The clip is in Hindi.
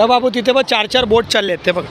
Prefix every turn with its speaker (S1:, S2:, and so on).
S1: तर बाबू तिथे बघ चार चार बोट चालले आहेत ते बघ